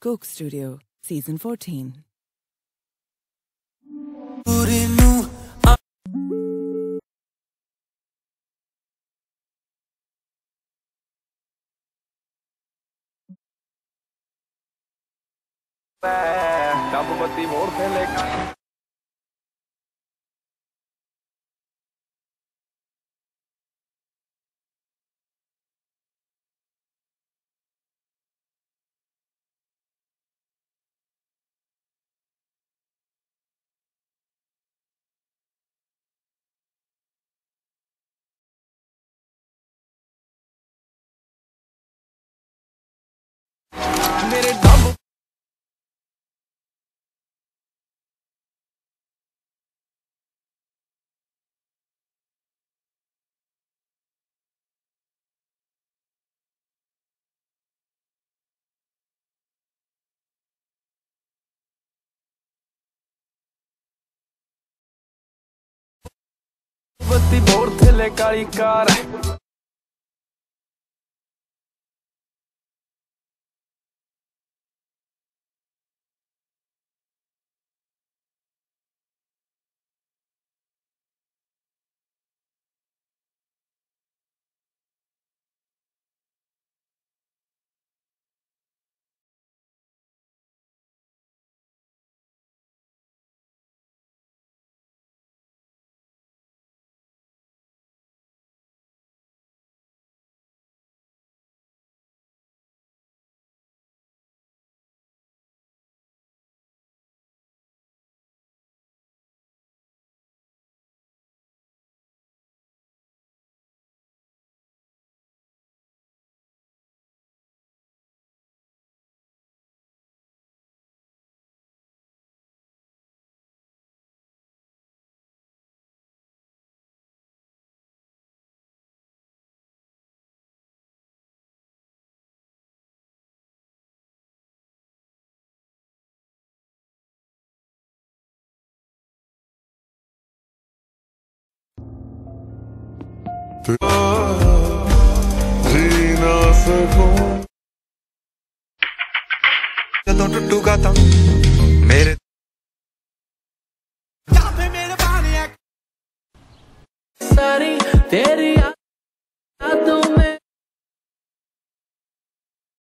Coke Studio, Season 14. मोड़ पे लेकर मेरे डम्ब बोर्ड थे काली कार। ਮੋੜ ਤੇ ਲੈ ਕਾਲੀ ਕਾਰ ਜੀ ਨਾ ਸਕੂੰ ਜਦੋਂ ਟੁੱਟੂਗਾ ਤਾਂ ਮੇਰੇ ਸਾਰੀ ਤੇਰੀ